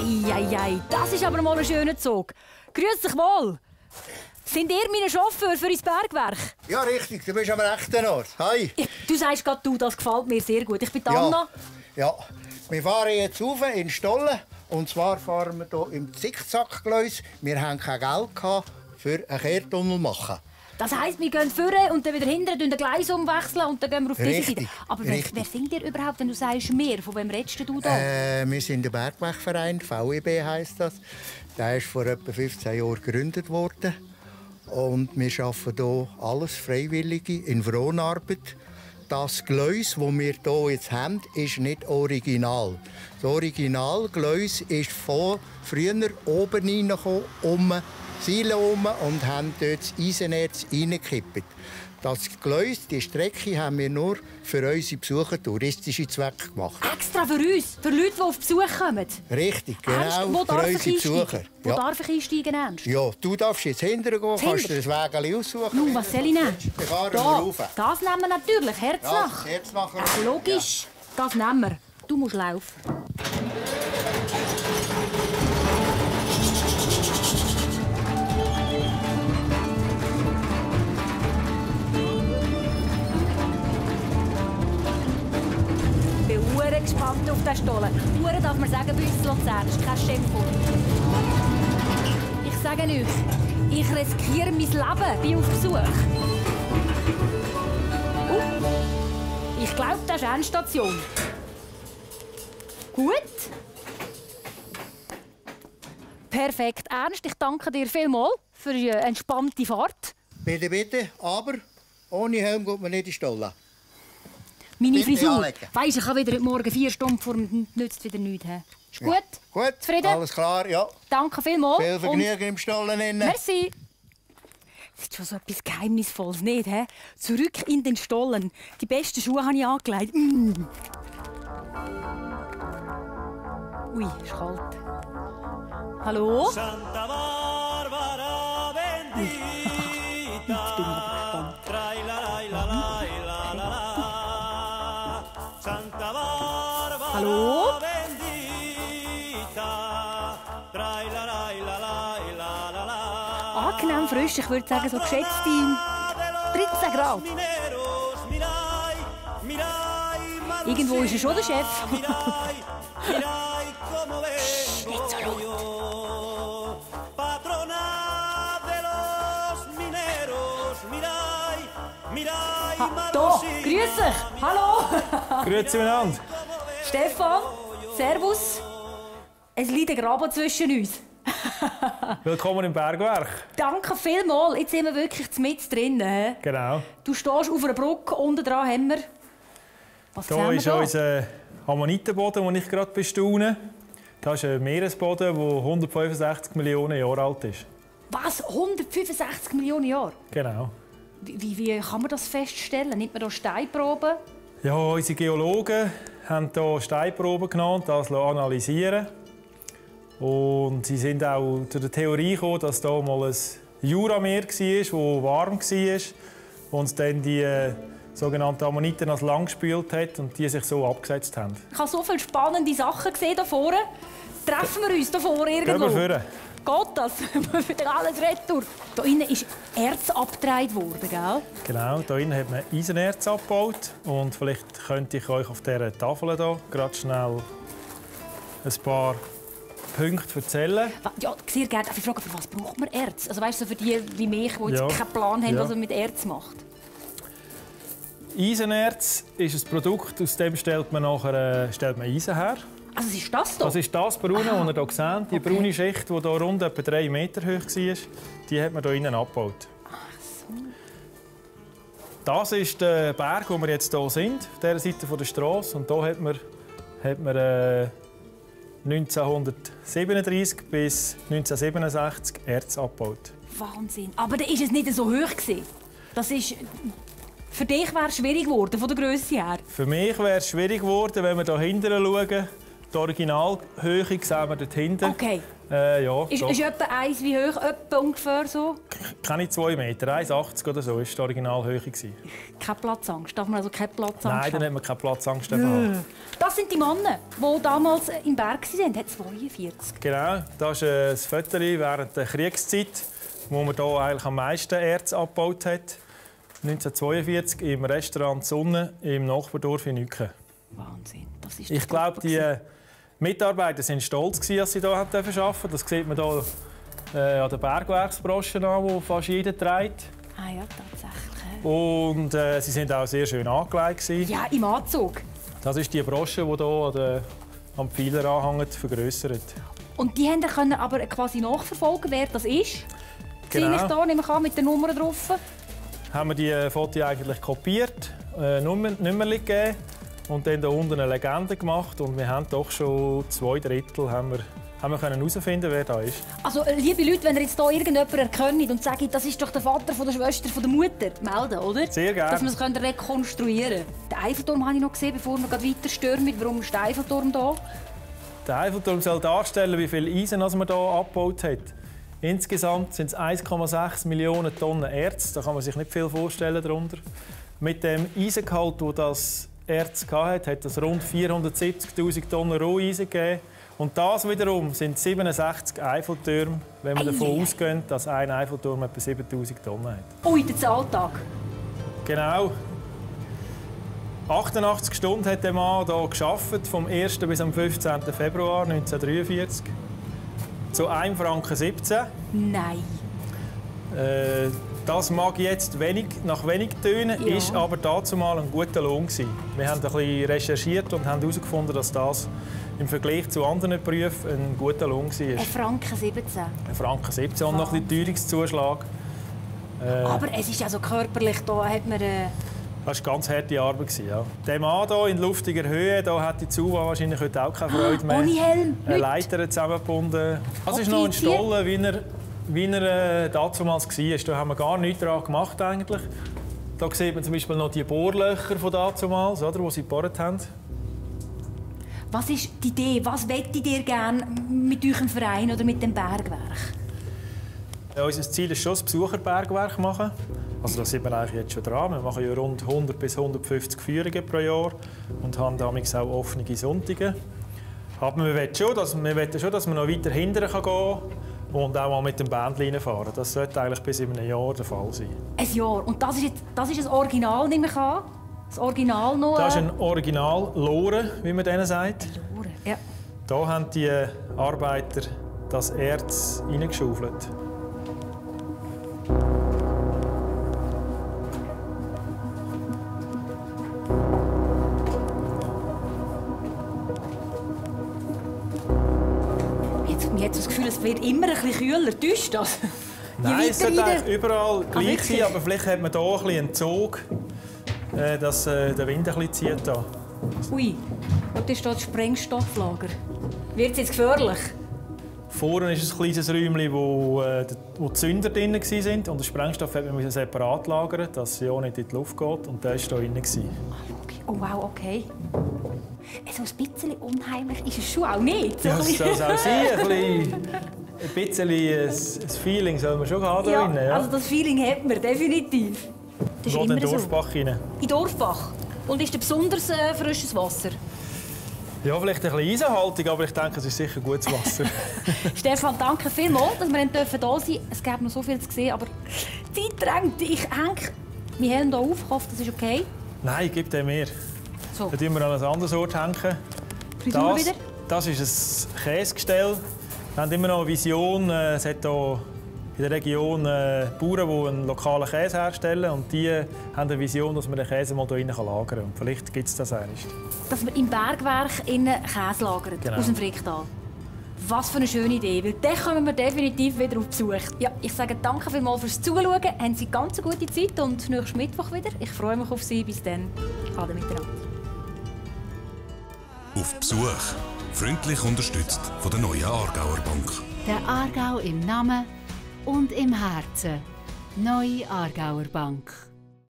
Eieiei, das ist aber mal ein schöner Zug. Grüß dich wohl. Sind ihr mein Chauffeur für ins Bergwerk? Ja, richtig, du bist am rechten Ort. Hi. Du sagst gerade du, das gefällt mir sehr gut. Ich bin Anna. Ja, wir fahren jetzt rauf in den Stollen. Und zwar fahren wir hier im Zickzackgleis. Wir haben kein Geld für einen Kehrtunnel machen. Das heisst, wir gehen vorne und dann wieder hinten, den Gleis umwechseln und dann gehen wir auf diese Seite. Aber wer, wer sind ihr überhaupt, wenn du sagst «wir»? Von wem redest du da? Äh, wir sind der Bergwerkverein, VEB heisst das. Der ist vor etwa 15 Jahren gegründet worden. Und wir arbeiten hier alles Freiwillige in Fronarbeit. Das Gleis, das wir hier jetzt haben, ist nicht original. Das Originalgleis ist von früher oben reingekommen, um Seile herum und haben dort das Eisenerz reingekippt. Das Gleis, die Strecke haben wir nur für unsere Besucher touristische Zwecke gemacht. Extra für uns, für Leute, die auf Besuch kommen. Richtig, Ernst? genau, Wo für unsere Besucher. Wo Ja. darf ich einsteigen, Ernst? ja, du darfst jetzt hinterher gehen, kannst dir das Wägeli aussuchen. Nun, was soll ich nehmen? Dann fahren wir Da, rauf. das nehmen wir natürlich, Ja, Herznach. jetzt machen wir... Ach, logisch, das nehmen wir. Du musst laufen. Gespannt auf den Stollen. Hure darf man sagen bei uns in Luzern, ist kein Schimpfwort. Ich sage euch, ich riskiere mein Leben bei auf Besuch. Uh, ich glaube, das ist Endstation. Gut. Perfekt. Ernst, ich danke dir vielmals für die entspannte Fahrt. Bitte, bitte, aber ohne Helm geht man nicht in die Stolle. Meine Frisur. Weisst, ich habe wieder heute Morgen vier Stunden vor dem nützt wieder nichts. Ist gut? Gut, Zufrieden? alles klar, ja. Danke vielmals. Viel Und- Vergnügen im Stollen. innen. Merci. Das ist schon so etwas Geheimnisvolles, nicht? He? Zurück in den Stollen. Die besten Schuhe habe ich angelegt. Mm. Ui, ist kalt. Hallo? Santa Barbara bendita, la. Angenehm frisch, ich würde sagen so geschätzte 13 Grad. Irgendwo ist er schon der Chef. Como nicht so laut. Ha, da, grüß dich. Hallo. Grüezi miteinander. Stefan, Servus. Es liegt ein Graben zwischen uns. Willkommen im Bergwerk. Danke vielmals. Jetzt sind wir wirklich mit drin. he? Genau. Du stehst auf einer Brücke, unten dran haben wir... Was wir ist da? unser Ammonitenboden, den ich gerade bestaune. Das ist ein Meeresboden, der 165 Millionen Jahre alt ist. Was? 165 Millionen Jahre? Genau. Wie, wie, wie kann man das feststellen? Nimmt man da Steinproben? Ja, unsere Geologen haben hier Steinproben genommen das analysieren Und sie sind auch zu der Theorie gekommen, dass hier mal ein Jurameer war, das warm war und dann die äh, sogenannten Ammoniten als lang gespült hat und die sich so abgesetzt haben. Ich habe so viele spannende Sachen gesehen da vorne. Treffen wir uns da vorne Gehen irgendwo? wir vorne. Geht das? Wieder alles retour. Da innen ist Erz abgedreht worden, gell? Genau, hier innen hat man Eisenerz abgebaut und vielleicht könnte ich euch auf dieser Tafel hier gerade schnell ein paar Punkte erzählen. Ja, sehr gerne. Darf Ich frage, für was braucht man Erz? Also weißt du, für die wie mich, die jetzt Ja. keinen Plan haben, Ja. was man mit Erz macht. Eisenerz ist ein Produkt, aus dem stellt man nachher äh, stellt man Eisen her. Also was ist das da? Das ist das Braune, das ihr hier seht. Die Okay. braune Schicht, die hier rund etwa 3 Meter hoch war, die hat man hier innen abgebaut. Das ist der Berg, wo wir jetzt hier sind, auf dieser Seite der Straße. Und hier hat man, hat man äh, 1937 bis 1967 Erz abgebaut. Wahnsinn. Aber da ist es nicht so hoch gewesen. Das ist... Für dich wäre es schwierig geworden, von der Größe her. Für mich wäre es schwierig geworden, wenn wir hier hinten schauen. Die Originalhöhe sehen wir dort hinten. Okay. Äh, ja, Ist, doch. ist etwa eins wie hoch? Etwa ungefähr so? keine 2 Meter, 1,80 oder so war die Originalhöhe. gewesen. Keine Platzangst. Darf man also keine Platzangst Nein, dann haben? hat man keine Platzangst haben. Das sind die Männer, die damals äh, im Berg waren. Hat 42. Genau, das ist äh, ein Foto während der Kriegszeit, wo man hier eigentlich am meisten Erz abgebaut hat. 1942 im Restaurant Sonne im Nachbardorf in Ueken. Wahnsinn. Das ist Ich glaube, die äh, Mitarbeiter sind stolz, gewesen, dass sie hier arbeiten durften. Das sieht man hier äh, an den Bergwerksbroschen an, die fast jeder trägt. Ah ja, tatsächlich. Und äh, sie sind auch sehr schön angelegt. Gewesen. Ja, im Anzug. Das ist die Brosche, die hier an der, am Pfeiler anhängt, vergrößert. Und die haben können aber quasi nachverfolgen, wer das ist. Genau. Sehe ich da, nehme ich an, mit der Nummer drauf. haben wir die Fotos eigentlich kopiert, äh, Nummer, Nummer gegeben und dann hier unten eine Legende gemacht. Und wir haben doch schon zwei Drittel haben wir, haben wir können herausfinden, wer da ist. Also, äh, liebe Leute, wenn ihr jetzt hier irgendjemanden erkennt und sagt, das ist doch der Vater von der Schwester von der Mutter, melden, oder? Sehr gerne. Dass wir es rekonstruieren können. Den Eiffelturm habe ich noch gesehen, bevor wir weiter stürmen. Warum ist der Eiffelturm da? Der Eiffelturm soll darstellen, wie viel Eisen man hier abgebaut hat. Insgesamt sind es 1,6 Millionen Tonnen Erz. Da kann man sich nicht viel vorstellen darunter. Mit dem Eisengehalt, das das Erz hatte, hat es rund 470.000 Tonnen Roheisen gegeben. Und das wiederum sind 67 Eiffeltürme, wenn wir davon ausgehen, dass ein Eiffelturm etwa 7000 Tonnen hat. Ui, der Zahltag. Genau. 88 Stunden hat der Mann hier geschafft, vom 1. bis am 15. Februar 1943. Zu 1 Franken 17. Nein. Äh, das mag jetzt wenig, nach wenig tönen, Ja. ist aber dazu mal ein guter Lohn gewesen. Wir haben ein bisschen recherchiert und haben herausgefunden, dass das im Vergleich zu anderen Berufen ein guter Lohn war. Ein Franken 17. Ein Franken 17 und noch ein Teuerungszuschlag. Äh, Aber es ist ja so körperlich, da hat man... Äh, Das war ganz harte Arbeit. Ja. Der Mann hier in luftiger Höhe, da hat die Zuwa wahrscheinlich heute auch keine Freude mehr. ohne Helm. Eine. Leiter zusammengebunden. Das ist noch ein. Stollen, wie er, wie er äh, damals war. Da haben wir gar nichts daran gemacht. Eigentlich. Da sieht man zum Beispiel noch die Bohrlöcher von damals, oder, die sie gebohrt haben. Was ist die Idee? Was wettet ihr gerne mit eurem Verein oder mit dem Bergwerk? Ja, unser Ziel ist schon, das Besucherbergwerk zu machen. Also da sind wir eigentlich jetzt schon dran. Wir machen ja rund 100 bis 150 Führungen pro Jahr und haben damit auch offene Sonntage. Aber wir wollen schon, dass, wir wollen schon, dass man noch weiter hinterher gehen kann und auch mal mit dem Bändchen reinfahren. Das sollte eigentlich bis in einem Jahr der Fall sein. Ein Jahr. Und das ist, jetzt, das ist das Original, nehme ich an? Das Original noch? Das ist äh, ein Original Loren, wie man denen sagt. Verloren. Ja. Hier haben die Arbeiter das Erz reingeschaufelt. Gefühl, es wird immer ein bisschen kühler. Täuscht das? Nein, es sollte überall gleich wirklich? sein, aber vielleicht hat man hier ein bisschen einen Zug, äh, dass äh, der Wind ein bisschen zieht. Da. Ui, dort ist das Sprengstofflager. Wird es jetzt gefährlich? Vorne ist ein kleines Räumchen, wo, äh, wo die Zünder drin waren. Und den Sprengstoff hat man separat lagern, dass er ja nicht in die Luft geht. Und der war hier drin. Okay. Oh wow, okay. So ein bisschen unheimlich ist es schon auch nicht. So Ja, das soll es auch sein. Ein bisschen, ein bisschen ein, Feeling soll man schon haben. Ja, ja. also das Feeling hat man definitiv. Das ist Geht in immer den so. Dorfbach rein. In Dorfbach. Und ist da besonders äh, frisches Wasser? Ja, vielleicht ein bisschen Eisenhaltung, aber ich denke, es ist sicher gutes Wasser. Stefan, danke vielmals, dass wir hier sein dürfen. Es gäbe noch so viel zu sehen, aber die Zeit drängt. Ich hänge meine Helm hier auf. Ich hoffe, das ist okay. Nein, gib dem mehr. So, Dann tun wir an ein anderes Ort hängen. Das, das ist ein Käsegestell. Wir haben immer noch eine Vision. äh, Es hat hier in der Region äh, Bauern, die einen lokalen Käse herstellen. Und die haben eine Vision, dass man den Käse mal hier lagern kann. Und vielleicht gibt es das einmal. Dass wir im Bergwerk innen Käse lagern, Genau. aus dem Fricktal. Was für eine schöne Idee, weil dann kommen wir definitiv wieder auf Besuch. Ja, ich sage danke vielmals fürs Zuschauen. Haben Sie ganz eine gute Zeit und nächsten Mittwoch wieder. Ich freue mich auf Sie. Bis dann. Ade miteinander. Auf Besuch. Freundlich unterstützt von der neuen Aargauer Bank. Der Aargau im Namen und im Herzen. Neue Aargauer Bank.